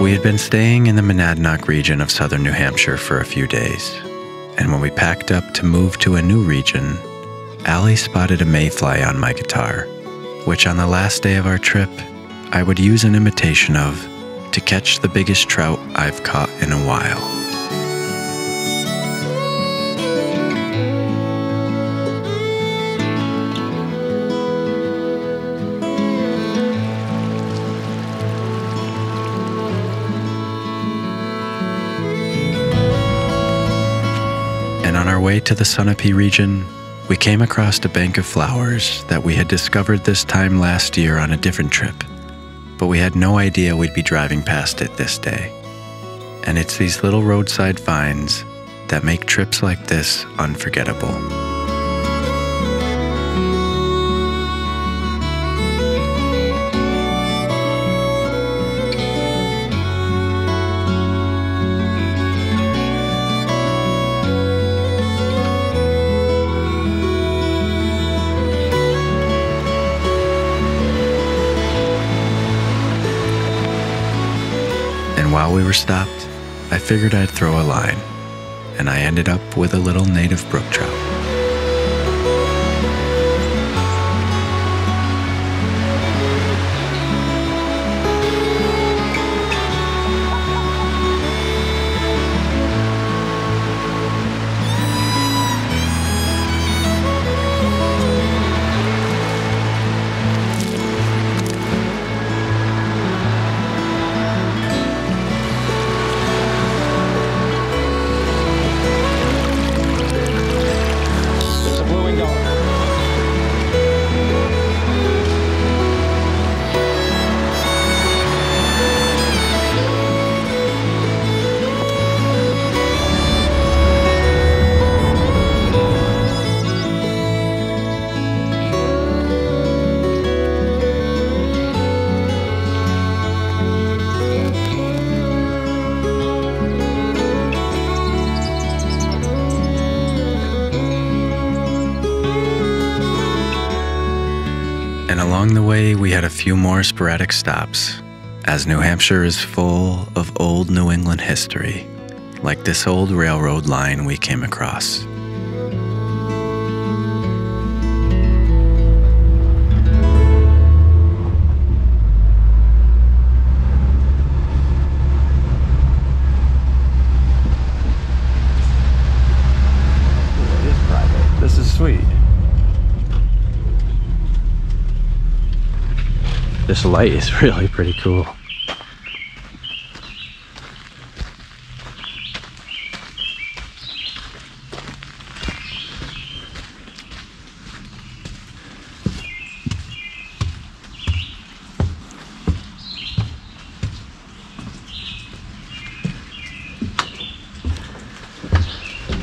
We had been staying in the Monadnock region of southern New Hampshire for a few days, and when we packed up to move to a new region, Ally spotted a mayfly on my guitar, which on the last day of our trip, I would use an imitation of to catch the biggest trout I've caught in a while. Our way to the Sunapee region, we came across a bank of flowers that we had discovered this time last year on a different trip, but we had no idea we'd be driving past it this day. And it's these little roadside finds that make trips like this unforgettable. While we were stopped, I figured I'd throw a line, and I ended up with a little native brook trout. Along the way, we had a few more sporadic stops, as New Hampshire is full of old New England history, like this old railroad line we came across. This light is really pretty cool.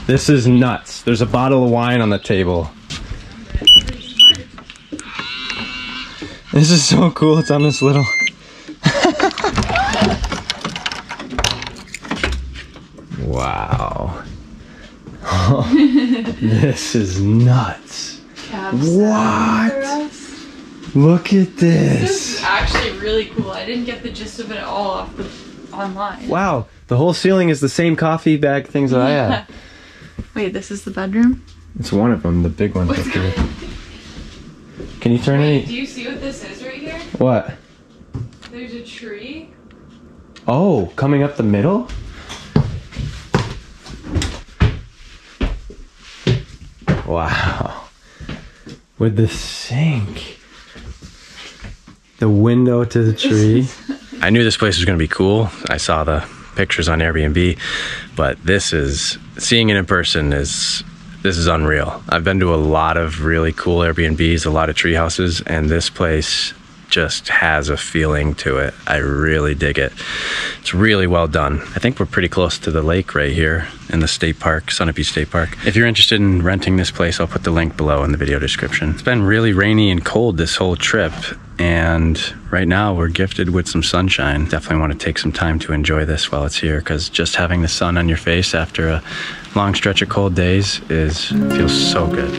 This is nuts. There's a bottle of wine on the table. This is so cool. It's on this little. wow. this is nuts. What? Look at This this. is actually really cool. I didn't get the gist of it all off the online. Wow. The whole ceiling is the same coffee bag things that I had. Wait, this is the bedroom? It's one of them, the big one. Up here. Can you turn Wait, any? do you see what this is right here? What? There's a tree. Oh, coming up the middle? Wow. With the sink. The window to the tree. I knew this place was going to be cool. I saw the pictures on Airbnb, but this is seeing it in person is this is unreal. I've been to a lot of really cool Airbnbs, a lot of tree houses, and this place just has a feeling to it. I really dig it. It's really well done. I think we're pretty close to the lake right here in the state park, Sunapee State Park. If you're interested in renting this place, I'll put the link below in the video description. It's been really rainy and cold this whole trip, and right now we're gifted with some sunshine. Definitely want to take some time to enjoy this while it's here because just having the sun on your face after a long stretch of cold days is feels so good.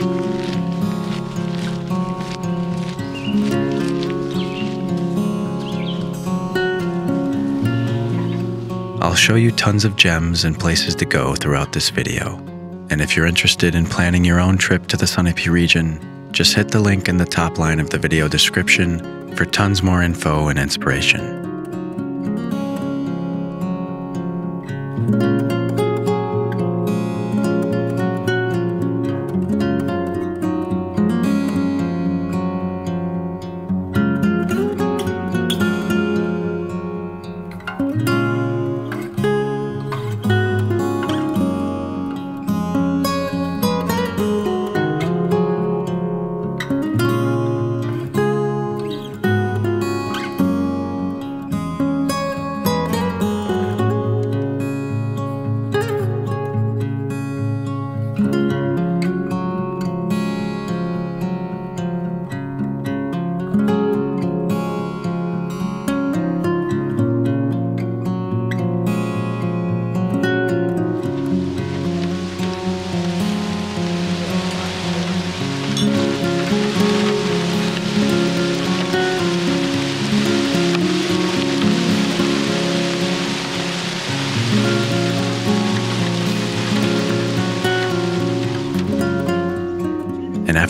I'll show you tons of gems and places to go throughout this video. And if you're interested in planning your own trip to the Sunapee region, just hit the link in the top line of the video description for tons more info and inspiration.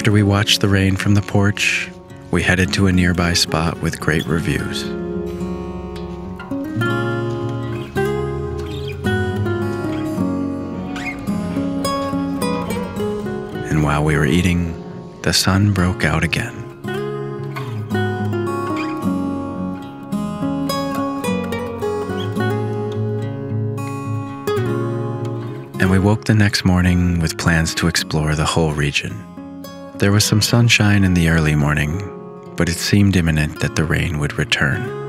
After we watched the rain from the porch, we headed to a nearby spot with great reviews. And while we were eating, the sun broke out again. And we woke the next morning with plans to explore the whole region. There was some sunshine in the early morning, but it seemed imminent that the rain would return.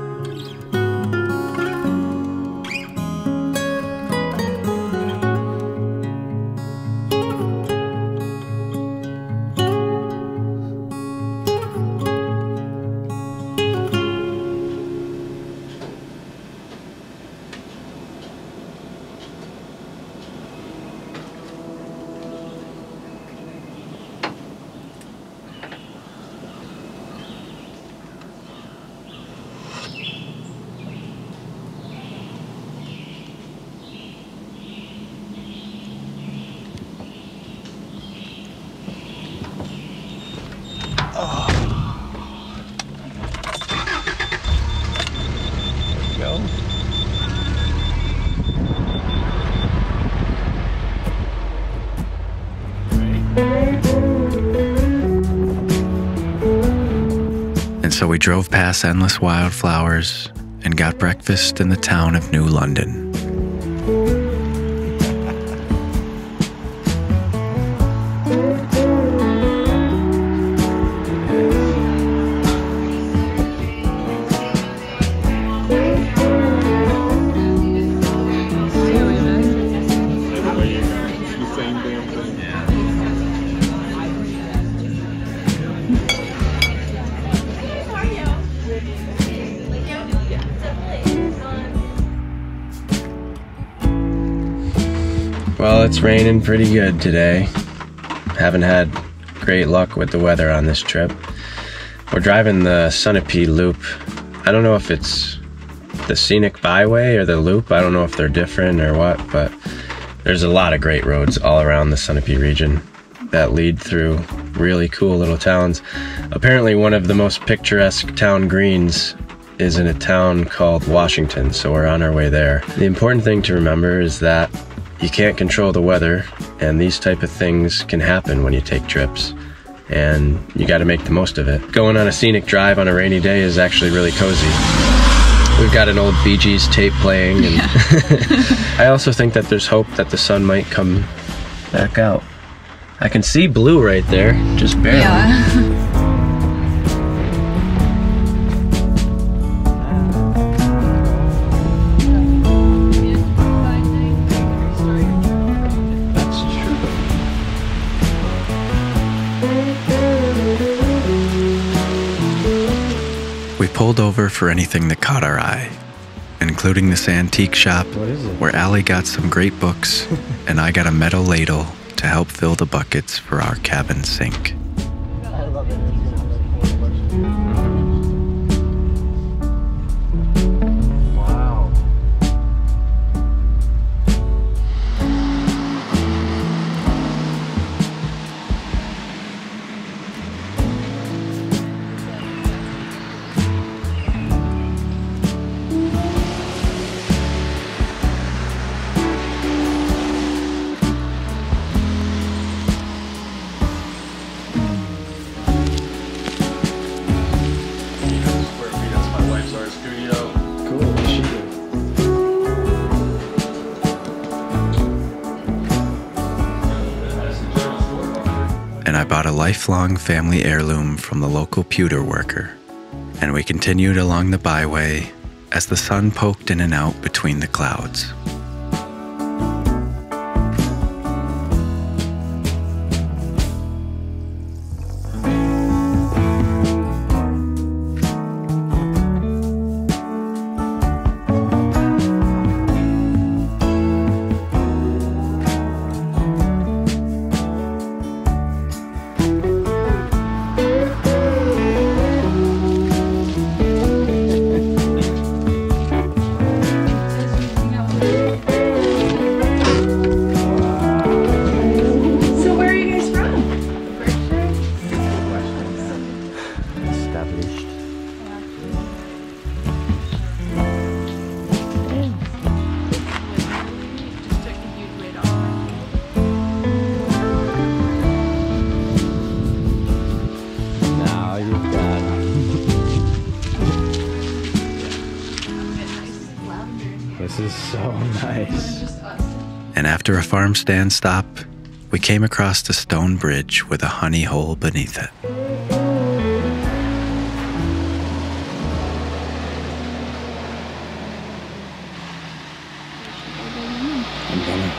We drove past endless wildflowers and got breakfast in the town of New London. Raining pretty good today. Haven't had great luck with the weather on this trip. We're driving the Sunapee Loop. I don't know if it's the scenic byway or the loop. I don't know if they're different or what, but there's a lot of great roads all around the Sunapee region that lead through really cool little towns. Apparently, one of the most picturesque town greens is in a town called Washington, so we're on our way there. The important thing to remember is that you can't control the weather, and these type of things can happen when you take trips. And you got to make the most of it. Going on a scenic drive on a rainy day is actually really cozy. We've got an old Bee Gees tape playing, and I also think that there's hope that the sun might come back out. I can see blue right there, just barely. Yeah. for anything that caught our eye, including this antique shop What is it? where Ally got some great books and I got a metal ladle to help fill the buckets for our cabin sink. A lifelong family heirloom from the local pewter worker. And we continued along the byway as the sun poked in and out between the clouds. After a farm stand stop, we came across a stone bridge with a honey hole beneath it. I'm gonna.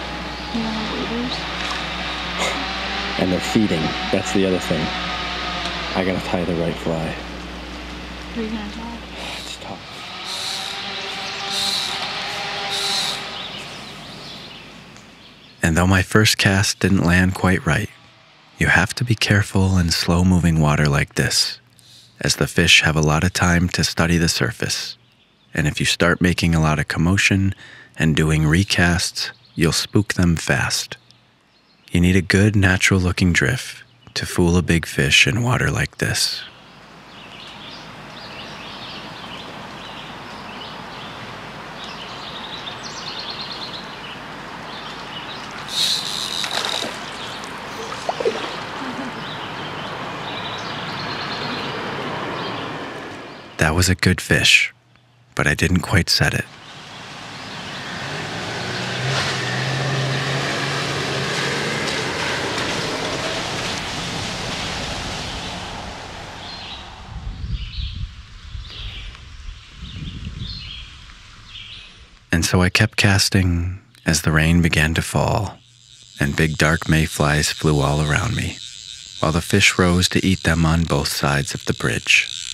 And they're feeding. That's the other thing. I gotta tie the right fly. Who are you gonna talk? It's tough. And though my first cast didn't land quite right, you have to be careful in slow moving water like this, as the fish have a lot of time to study the surface. And if you start making a lot of commotion and doing recasts, you'll spook them fast. You need a good natural looking drift to fool a big fish in water like this. Was a good fish, but I didn't quite set it. And so I kept casting as the rain began to fall, and big dark mayflies flew all around me, while the fish rose to eat them on both sides of the bridge.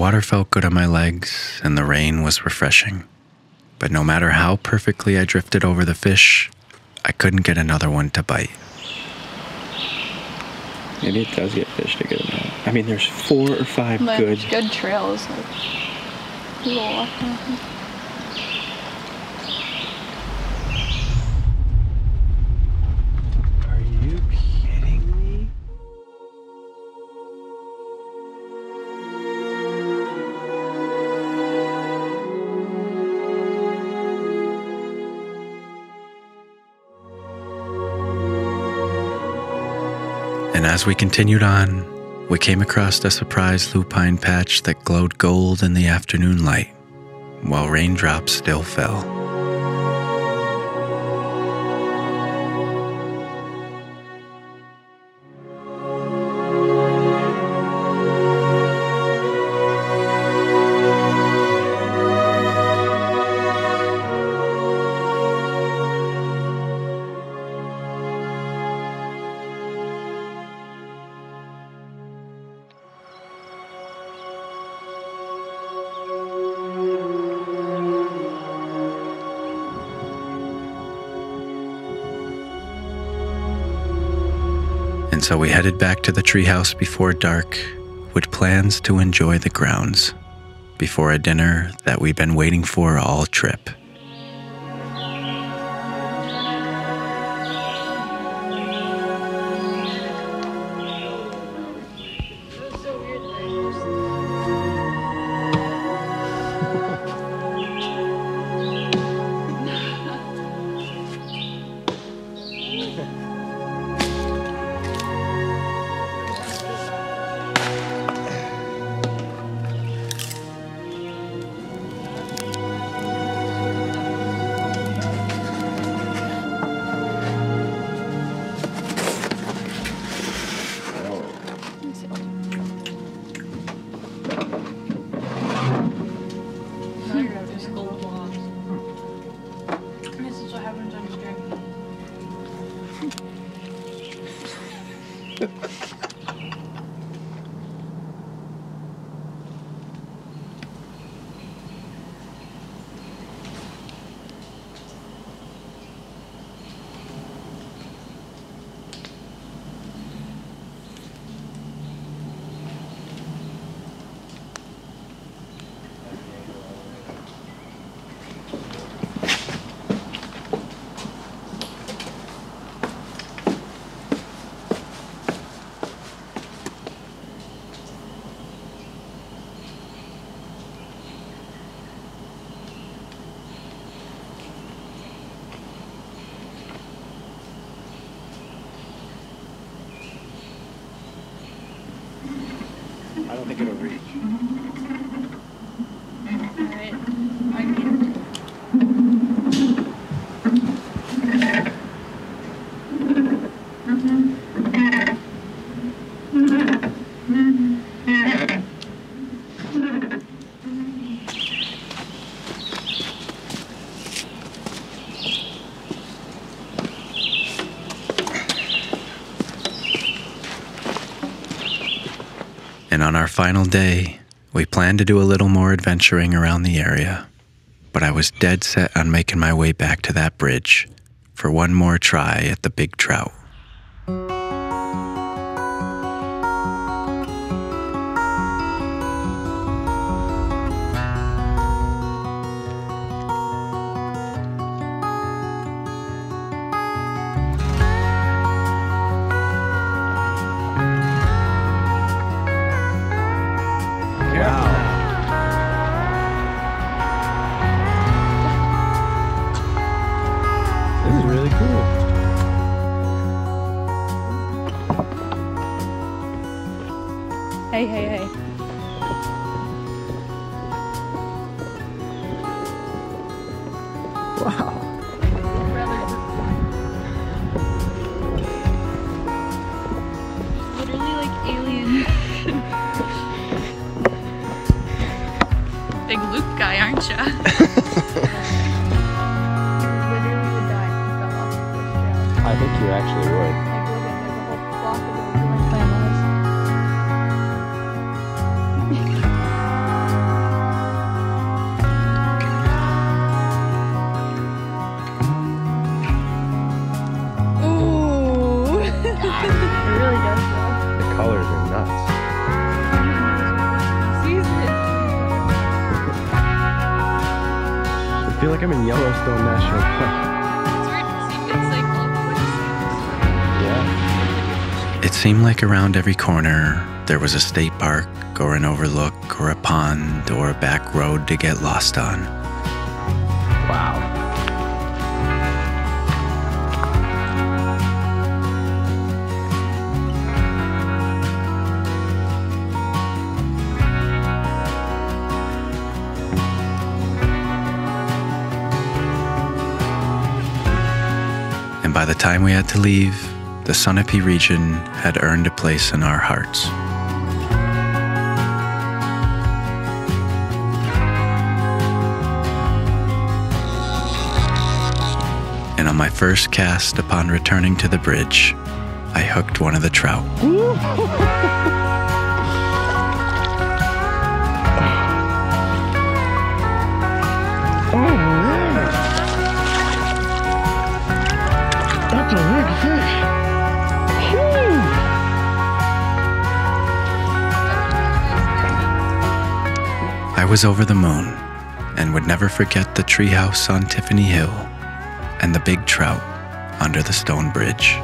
Water felt good on my legs, and the rain was refreshing. But no matter how perfectly I drifted over the fish, I couldn't get another one to bite. Maybe it does get fish to good amount. I mean, there's four or five But good. good trails. Like, as we continued on, we came across a surprise lupine patch that glowed gold in the afternoon light, while raindrops still fell. So we headed back to the treehouse before dark with plans to enjoy the grounds before a dinner that we've been waiting for all trip. Think it'll And on our final day, we planned to do a little more adventuring around the area. But I was dead set on making my way back to that bridge for one more try at the big trout. Cool. Hey, hey, hey. Around every corner there was a state park or an overlook or a pond or a back road to get lost on. Wow. And by the time we had to leave, the Sunapee region had earned a place in our hearts. And on my first cast upon returning to the bridge, I hooked one of the trout. Oh, That's a big fish. Was over the moon and would never forget the treehouse on Tiffany Hill and the big trout under the stone bridge.